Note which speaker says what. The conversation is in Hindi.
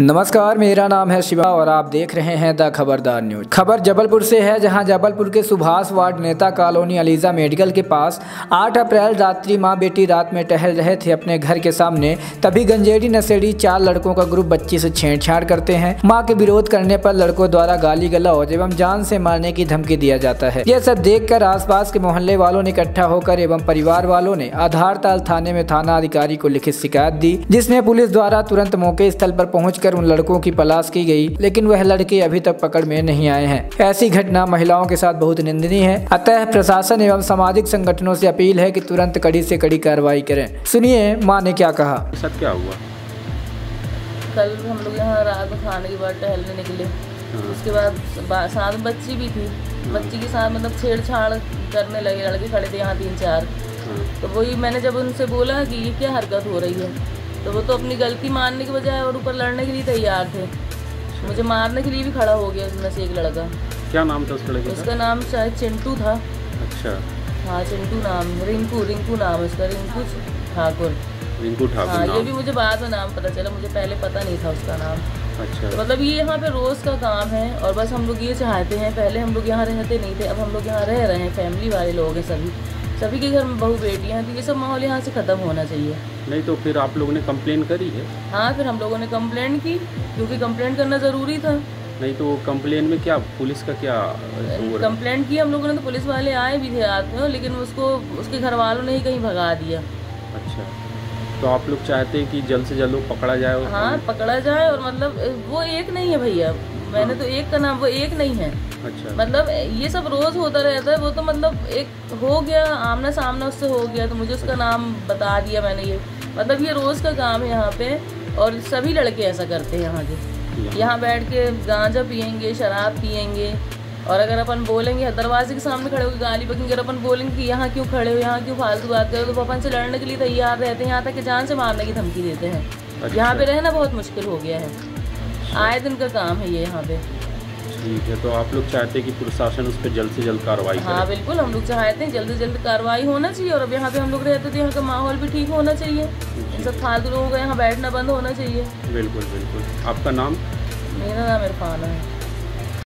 Speaker 1: नमस्कार, मेरा नाम है शिवा और आप देख रहे हैं द खबरदार न्यूज़। खबर जबलपुर से है, जहाँ जबलपुर के Subhash ward Neta colony Aliza medical के पास 8 अप्रैल रात्रि माँ बेटी रात में टहल रहे थे अपने घर के सामने। तभी गंजेड़ी नशेड़ी चार लड़कों का ग्रुप बच्ची से छेड़छाड़ करते हैं। माँ के विरोध करने पर लड़कों द्वारा गाली गलौज एवं जान से मारने की धमकी दिया जाता है। यह सब देख कर के मोहल्ले वालों ने इकट्ठा होकर एवं परिवार वालों ने आधार ताल थाने में थाना अधिकारी को लिखित शिकायत दी जिसमें पुलिस द्वारा तुरंत मौके स्थल पर पहुँच कर उन लड़कों की पलाश की गई लेकिन वह लड़के अभी तक पकड़ में नहीं आए हैं। ऐसी घटना महिलाओं के साथ बहुत निंदनीय है। अतः प्रशासन एवं सामाजिक संगठनों से अपील है कि तुरंत कड़ी से कड़ी कार्रवाई करें। सुनिए माँ ने क्या कहा?
Speaker 2: सब क्या हुआ?
Speaker 3: कल हम लोग यहाँ रात में खाने के बाद टहलने निकले।
Speaker 2: हाँ।
Speaker 3: उसके बाद साथ बच्ची भी थी। बच्ची के साथ मतलब छेड़छाड़ करने लगे लड़के खड़े थे यहाँ तीन चार।
Speaker 2: हाँ।
Speaker 3: तो वही मैंने जब उनसे बोला कि ये क्या हरकत हो रही है? तो वो तो अपनी गलती मानने के बजाय और ऊपर लड़ने के लिए तैयार थे। मुझे मारने के लिए भी खड़ा हो गया उसमें से एक लड़का।
Speaker 2: क्या नाम था उस लड़के का?
Speaker 3: उसका नाम शायद चिंटू था।
Speaker 2: अच्छा।
Speaker 3: हाँ चिंटू नाम। रिंकू रिंकू नाम उसका रिंकू ठाकुर।
Speaker 2: रिंकू ठाकुर
Speaker 3: हाँ ये भी मुझे बाद में नाम पता चला मुझे पहले पता नहीं था उसका नाम।
Speaker 2: अच्छा।
Speaker 3: तो मतलब ये यहाँ पे रोज़ का काम है और बस हम लोग ये चाहते हैं पहले हम लोग यहाँ रहते नहीं थे अब हम लोग यहाँ रह रहे हैं फैमिली वाले लोग हैं सभी। सभी के घर में बहू बेटियाँ हैं तो ये सब माहौल यहाँ से ख़त्म होना चाहिए।
Speaker 2: नहीं तो फिर आप लोगों ने कंप्लेन करी है?
Speaker 3: हाँ फिर हम लोगों ने कंप्लेंट की क्योंकि कंप्लेंट करना ज़रूरी था।
Speaker 2: नहीं तो कंप्लेन में क्या पुलिस का क्या ज़ोर
Speaker 3: की हम लोगों ने तो पुलिस वाले आए भी थे रात में लेकिन उसको उसके घर वालों ने ही कहीं भगा दिया।
Speaker 2: अच्छा। तो आप लोग चाहते हैं कि जल्द से जल्द वो पकड़ा जाए और
Speaker 3: हाँ पकड़ा जाए और मतलब वो एक नहीं है भैया। मैंने तो एक का नाम वो एक नहीं है।
Speaker 2: अच्छा।
Speaker 3: मतलब ये सब रोज होता रहता है वो तो मतलब एक हो गया आमना सामना उससे हो गया तो मुझे उसका नाम बता दिया मैंने ये। मतलब ये रोज का काम है यहाँ पे और सभी लड़के ऐसा करते हैं यहाँ के। यहाँ। बैठ के गांजा पियेंगे शराब पियेंगे और अगर अपन बोलेंगे दरवाजे के सामने खड़े होकर गाली बकेंगे अगर अपन बोलेंगे कि यहाँ क्यों खड़े हो यहाँ क्यों फालतू बात करो तो अपन से लड़ने के लिए तैयार रहते हैं यहाँ तक कि जान से मारने की धमकी देते हैं।
Speaker 2: अच्छा।
Speaker 3: यहाँ पे रहना बहुत मुश्किल हो गया है। आए दिन का काम है ये यहाँ पे।
Speaker 2: ठीक है तो आप लोग चाहते हैं कि प्रशासन उस पर जल्द से जल्द कार्रवाई
Speaker 3: हाँ बिल्कुल हम लोग चाहते हैं जल्द से जल्द कार्रवाई होना चाहिए और अब यहाँ पे हम लोग रहते तो यहाँ का माहौल भी ठीक होना चाहिए। इन सब फालतू लोगों का यहाँ बैठना बंद होना चाहिए।
Speaker 2: बिल्कुल बिल्कुल। आपका नाम?
Speaker 3: मेरा नाम इरफान है।